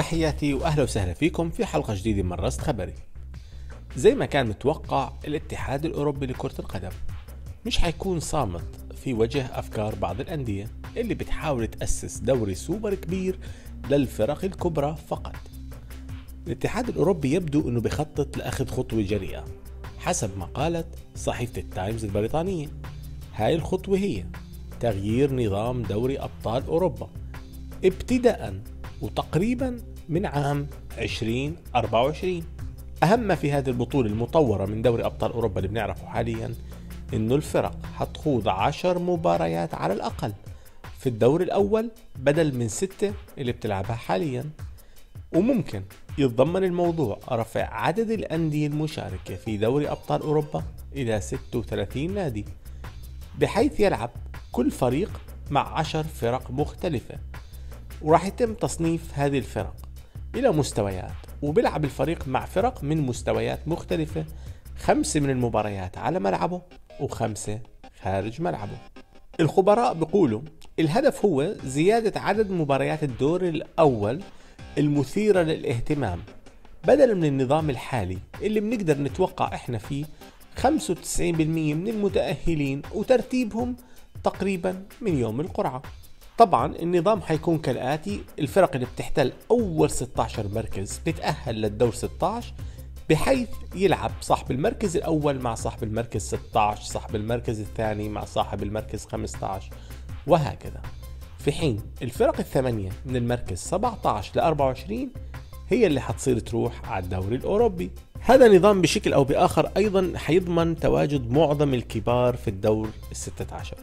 تحياتي وأهلا وسهلا فيكم في حلقة جديدة من رست خبري. زي ما كان متوقع الاتحاد الأوروبي لكرة القدم مش حيكون صامت في وجه أفكار بعض الأندية اللي بتحاول تأسس دوري سوبر كبير للفرق الكبرى فقط. الاتحاد الأوروبي يبدو إنه بخطط لأخذ خطوة جريئة حسب ما قالت صحيفة التايمز البريطانية. هاي الخطوة هي تغيير نظام دوري أبطال أوروبا ابتداء وتقريبا من عام 2024 أهم ما في هذه البطولة المطورة من دوري أبطال أوروبا اللي بنعرفه حاليا إنه الفرق حتخوض عشر مباريات على الأقل في الدور الأول بدل من ستة اللي بتلعبها حاليا. وممكن يتضمن الموضوع رفع عدد الأندية المشاركة في دوري أبطال أوروبا إلى 36 نادي بحيث يلعب كل فريق مع عشر فرق مختلفة. وراح يتم تصنيف هذه الفرق إلى مستويات وبيلعب الفريق مع فرق من مستويات مختلفة خمسة من المباريات على ملعبه وخمسة خارج ملعبه. الخبراء بيقولوا الهدف هو زيادة عدد مباريات الدور الأول المثيرة للاهتمام بدلا من النظام الحالي اللي بنقدر نتوقع إحنا فيه 95% من المتأهلين وترتيبهم تقريبا من يوم القرعة. طبعا النظام حيكون كالآتي الفرق اللي بتحتل أول 16 مركز بتتأهل للدور 16 بحيث يلعب صاحب المركز الأول مع صاحب المركز 16 صاحب المركز الثاني مع صاحب المركز 15 وهكذا. في حين الفرق الثمانية من المركز 17 ل 24 هي اللي حتصير تروح على الدوري الأوروبي. هذا نظام بشكل أو بآخر أيضا حيضمن تواجد معظم الكبار في الدور ال 16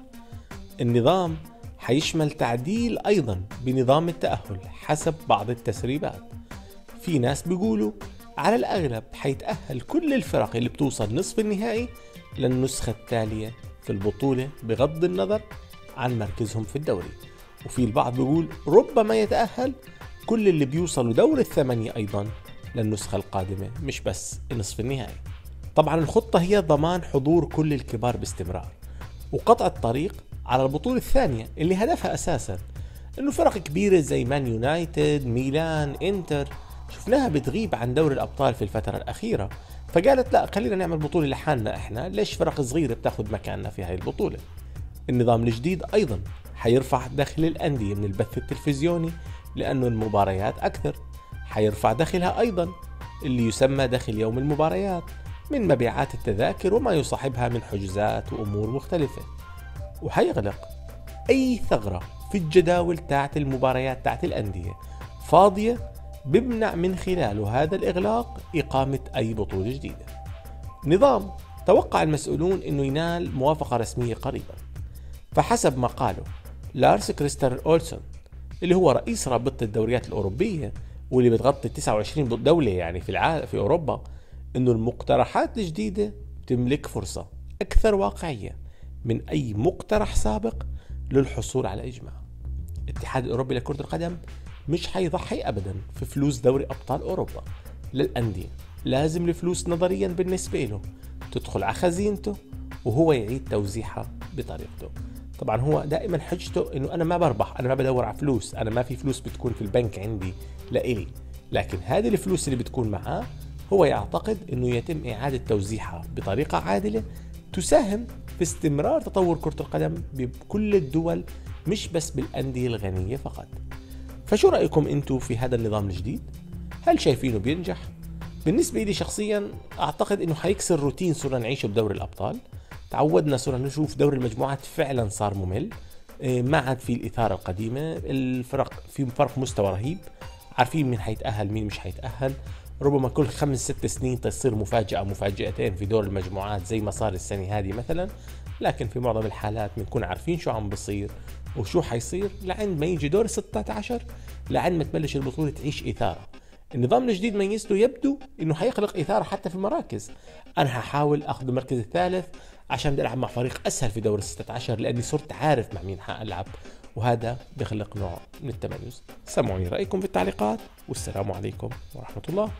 النظام حيشمل تعديل أيضا بنظام التأهل حسب بعض التسريبات. في ناس بيقولوا على الأغلب حيتأهل كل الفرق اللي بتوصل نصف النهائي للنسخة التالية في البطولة بغض النظر عن مركزهم في الدوري. وفي البعض بيقول ربما يتأهل كل اللي بيوصلوا دور الثمانية أيضا للنسخة القادمة مش بس نصف النهائي. طبعا الخطة هي ضمان حضور كل الكبار باستمرار. وقطع الطريق على البطولة الثانية اللي هدفها أساسا إنه فرق كبيرة زي مان يونايتد ميلان إنتر. شفناها بتغيب عن دوري الأبطال في الفترة الأخيرة. فقالت لا خلينا نعمل بطولة لحالنا إحنا. ليش فرق صغيرة بتاخذ مكاننا في هاي البطولة؟ النظام الجديد أيضا حيرفع دخل الأندية من البث التلفزيوني لأنه المباريات أكثر. حيرفع دخلها أيضا اللي يسمى دخل يوم المباريات من مبيعات التذاكر وما يصاحبها من حجوزات وأمور مختلفة. وحيغلق. أي ثغرة في الجداول تاعت المباريات تاعت الأندية فاضية بمنع من خلاله هذا الإغلاق إقامة أي بطولة جديدة. نظام توقع المسؤولون أنه ينال موافقة رسمية قريبا. فحسب ما قالوا لارس كريستر أولسون اللي هو رئيس رابطة الدوريات الأوروبية واللي بتغطي 29 دولة يعني في العالم في أوروبا أنه المقترحات الجديدة تملك فرصة أكثر واقعية. من أي مقترح سابق للحصول على إجماع. الاتحاد الأوروبي لكرة القدم مش حيضحي أبدا في فلوس دوري أبطال أوروبا. للأندية لازم الفلوس نظريا بالنسبة له. تدخل على خزينته وهو يعيد توزيعها بطريقته. طبعا هو دائما حجته إنه أنا ما بربح أنا ما بدور على فلوس أنا ما في فلوس بتكون في البنك عندي لإلي. لكن هذه الفلوس اللي بتكون معاه هو يعتقد إنه يتم إعادة توزيعها بطريقة عادلة تساهم في استمرار تطور كرة القدم بكل الدول مش بس بالأندية الغنية فقط. فشو رأيكم أنتم في هذا النظام الجديد؟ هل شايفينه بينجح؟ بالنسبة لي شخصيا أعتقد أنه حيكسر روتين صرنا نعيشه بدوري الأبطال. تعودنا صرنا نشوف دوري المجموعات فعلا صار ممل. إيه، ما عاد في الإثارة القديمة. الفرق في فرق مستوى رهيب. عارفين مين حيتأهل مين مش حيتأهل. ربما كل خمس ست سنين تصير مفاجأة مفاجأتين في دور المجموعات زي ما صار السنة هذه مثلا. لكن في معظم الحالات بنكون عارفين شو عم بصير وشو حيصير لعند ما يجي دور 16 لعند ما تبلش البطولة تعيش إثارة. النظام الجديد ميزته يبدو إنه حيخلق إثارة حتى في المراكز. أنا ححاول أخذ المركز الثالث عشان بدي ألعب مع فريق أسهل في دور ال 16 لأني صرت عارف مع مين حألعب. وهذا بخلق نوع من التميز. سمعوني رأيكم في التعليقات والسلام عليكم ورحمة الله.